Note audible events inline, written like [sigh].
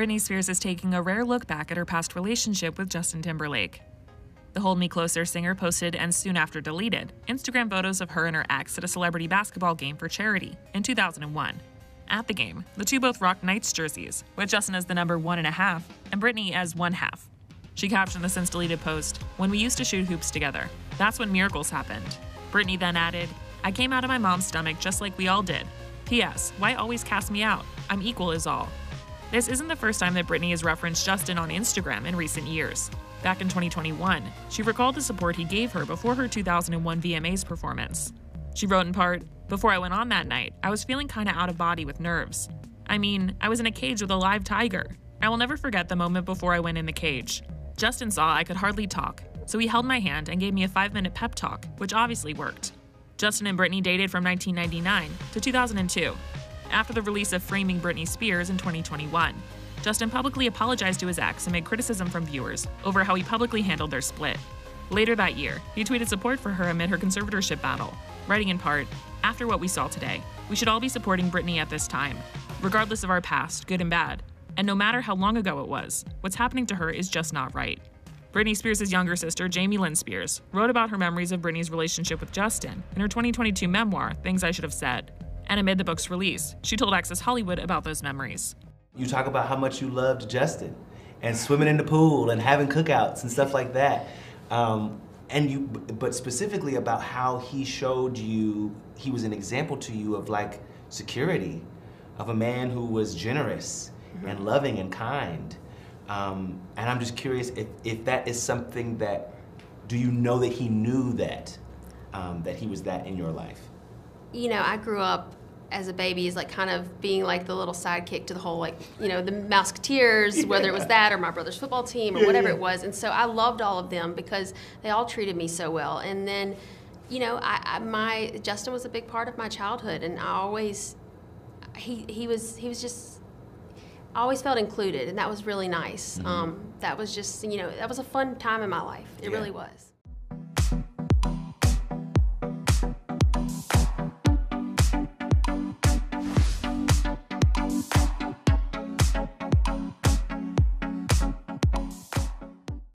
Britney Spears is taking a rare look back at her past relationship with Justin Timberlake. The Hold Me Closer singer posted and soon after deleted Instagram photos of her and her ex at a celebrity basketball game for charity in 2001. At the game, the two both rocked Knights jerseys, with Justin as the number one and a half and Britney as one half. She captioned the since deleted post, When we used to shoot hoops together, that's when miracles happened. Britney then added, I came out of my mom's stomach just like we all did. P.S. Why always cast me out? I'm equal is all. This isn't the first time that Britney has referenced Justin on Instagram in recent years. Back in 2021, she recalled the support he gave her before her 2001 VMAs performance. She wrote in part, Before I went on that night, I was feeling kinda out of body with nerves. I mean, I was in a cage with a live tiger. I will never forget the moment before I went in the cage. Justin saw I could hardly talk, so he held my hand and gave me a five minute pep talk, which obviously worked. Justin and Britney dated from 1999 to 2002. After the release of Framing Britney Spears in 2021, Justin publicly apologized to his ex amid criticism from viewers over how he publicly handled their split. Later that year, he tweeted support for her amid her conservatorship battle, writing in part, After what we saw today, we should all be supporting Britney at this time, regardless of our past, good and bad. And no matter how long ago it was, what's happening to her is just not right. Britney Spears' younger sister, Jamie Lynn Spears, wrote about her memories of Britney's relationship with Justin in her 2022 memoir, Things I Should Have Said. And amid the book's release, she told Access Hollywood about those memories. You talk about how much you loved Justin and swimming in the pool and having cookouts and stuff like that. Um, and you, but specifically about how he showed you, he was an example to you of like security, of a man who was generous mm-hmm. and loving and kind. Um, and I'm just curious if, if that is something that, do you know that he knew that, um, that he was that in your life? You know, I grew up as a baby is like kind of being like the little sidekick to the whole like you know the Mouseketeers, [laughs] yeah. whether it was that or my brother's football team or yeah, whatever yeah. it was. And so I loved all of them because they all treated me so well. And then, you know, I, I my Justin was a big part of my childhood, and I always he he was he was just I always felt included, and that was really nice. Mm-hmm. Um, that was just you know that was a fun time in my life. It really was.